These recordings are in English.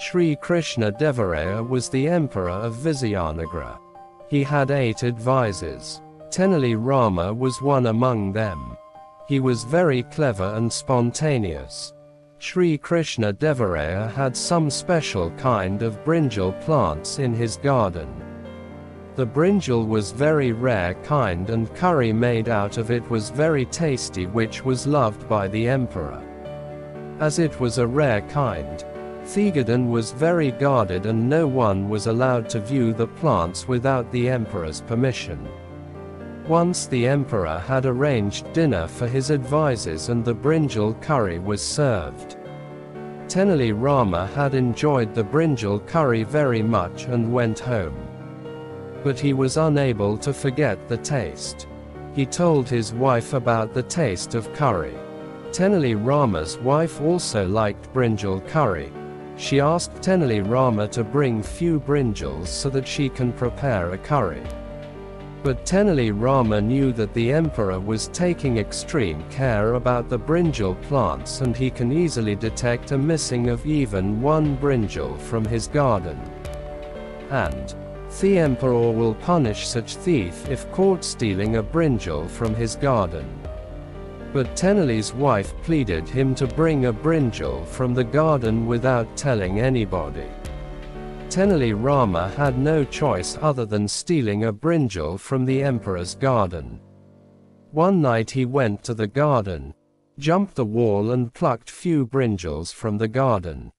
Sri Krishna Devaraya was the emperor of Vijayanagara. He had eight advisors. Tenali Rama was one among them. He was very clever and spontaneous. Sri Krishna Devaraya had some special kind of brinjal plants in his garden. The brinjal was very rare kind and curry made out of it was very tasty which was loved by the emperor. As it was a rare kind, Thegadan was very guarded and no one was allowed to view the plants without the emperor's permission. Once the emperor had arranged dinner for his advisers and the brinjal curry was served. Tenali Rama had enjoyed the brinjal curry very much and went home. But he was unable to forget the taste. He told his wife about the taste of curry. Tenali Rama's wife also liked brinjal curry. She asked Tenali Rama to bring few brinjals so that she can prepare a curry. But Tenali Rama knew that the emperor was taking extreme care about the brinjal plants and he can easily detect a missing of even one brinjal from his garden. And, the emperor will punish such thief if caught stealing a brinjal from his garden. But Tenali's wife pleaded him to bring a brinjal from the garden without telling anybody. Tenali Rama had no choice other than stealing a brinjal from the emperor's garden. One night he went to the garden, jumped the wall and plucked few brinjals from the garden.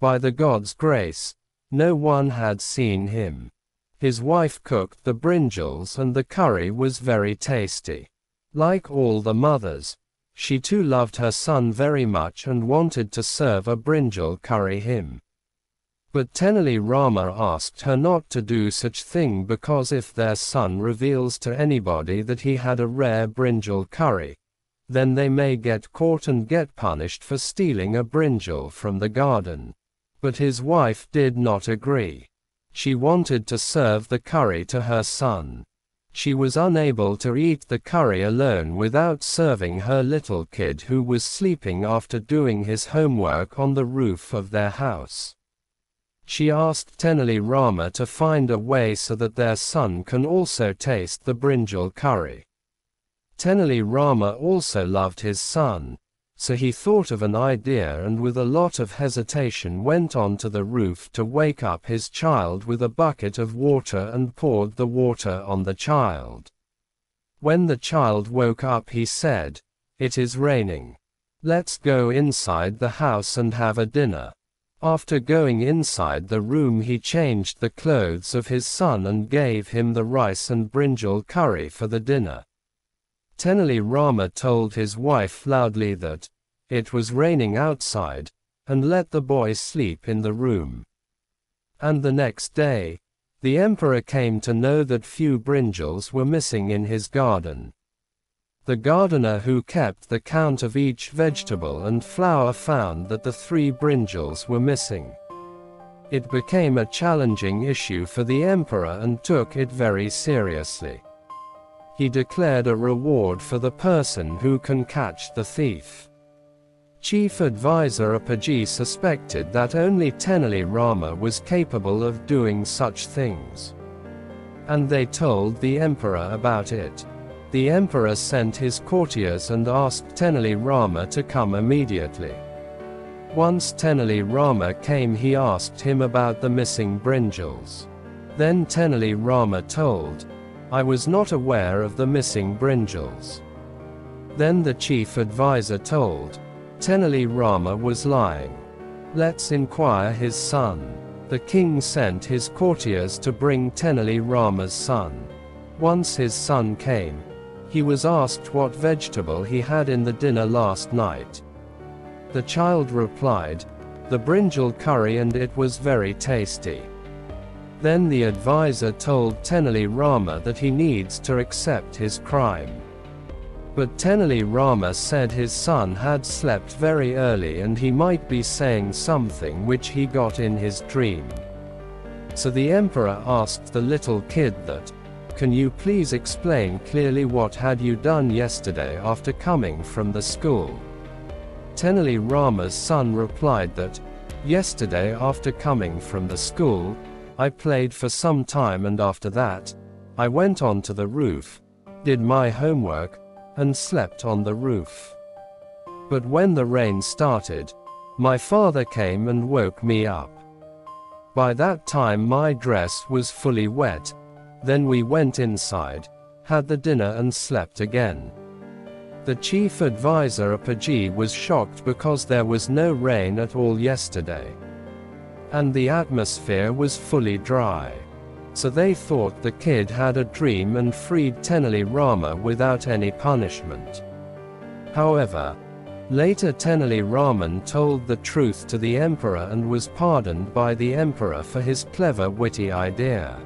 By the god's grace, no one had seen him. His wife cooked the brinjals and the curry was very tasty. Like all the mothers, she too loved her son very much and wanted to serve a brinjal curry him. But Tenali Rama asked her not to do such thing because if their son reveals to anybody that he had a rare brinjal curry, then they may get caught and get punished for stealing a brinjal from the garden. But his wife did not agree. She wanted to serve the curry to her son. She was unable to eat the curry alone without serving her little kid who was sleeping after doing his homework on the roof of their house. She asked Tenali Rama to find a way so that their son can also taste the brinjal curry. Tenali Rama also loved his son, so he thought of an idea and with a lot of hesitation went on to the roof to wake up his child with a bucket of water and poured the water on the child. When the child woke up he said, It is raining. Let's go inside the house and have a dinner. After going inside the room he changed the clothes of his son and gave him the rice and brinjal curry for the dinner. Tenali Rama told his wife loudly that it was raining outside, and let the boy sleep in the room. And the next day, the emperor came to know that few brinjals were missing in his garden. The gardener who kept the count of each vegetable and flower found that the three brinjals were missing. It became a challenging issue for the emperor and took it very seriously. He declared a reward for the person who can catch the thief. Chief advisor Appaji suspected that only Tenali Rama was capable of doing such things. And they told the emperor about it. The emperor sent his courtiers and asked Tenali Rama to come immediately. Once Tenali Rama came he asked him about the missing brinjals. Then Tenali Rama told, I was not aware of the missing brinjals. Then the chief advisor told, Tenali Rama was lying. Let's inquire his son. The king sent his courtiers to bring Tenali Rama's son. Once his son came, he was asked what vegetable he had in the dinner last night. The child replied, the brinjal curry and it was very tasty. Then the advisor told Tenali Rama that he needs to accept his crime. But Tenali Rama said his son had slept very early and he might be saying something which he got in his dream. So the emperor asked the little kid that, can you please explain clearly what had you done yesterday after coming from the school? Tenali Rama's son replied that, Yesterday after coming from the school, I played for some time and after that, I went on to the roof, did my homework, and slept on the roof. But when the rain started, my father came and woke me up. By that time my dress was fully wet, then we went inside, had the dinner and slept again. The chief advisor Appaji was shocked because there was no rain at all yesterday. And the atmosphere was fully dry. So they thought the kid had a dream and freed Tenali Rama without any punishment. However, later Tenali Raman told the truth to the emperor and was pardoned by the emperor for his clever witty idea.